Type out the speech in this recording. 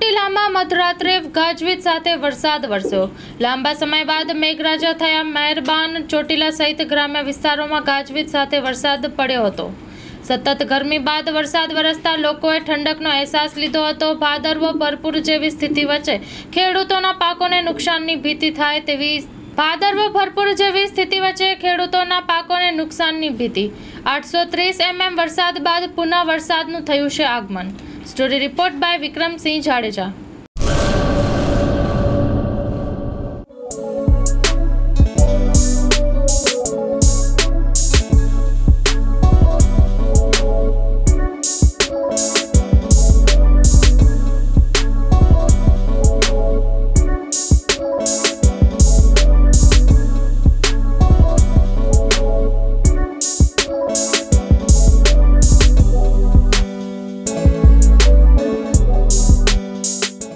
ચોટીલામાં મધરાત્રે ગાજવીજ સાથે વરસાદ વરસ્યો. લાંબા સમય બાદ મેઘરાજા થયા મહેરબાન. ચોટીલા સહિત ગ્રામ્ય વિસ્તારોમાં ગાજવીજ સાથે વરસાદ પડ્યો હતો. સતત ગરમી બાદ વરસાદ વરસતા લોકોએ ઠંડકનો અહેસાસ લીધો હતો. ભાદરવો ભરપૂર જેવી સ્થિતિ વચ્ચે ખેડૂતોના પાકોને નુકસાનની ભીતિ થાય તેવી ભાદરવો ભરપૂર જેવી સ્થિતિ વચ્ચે ખેડૂતોના પાકોને નુકસાનની ભીતિ. આઠસો ત્રીસ એમએમ વરસાદ બાદ પુનઃ વરસાદનું થયું છે આગમન. Story report by Vikramsinh Jadeja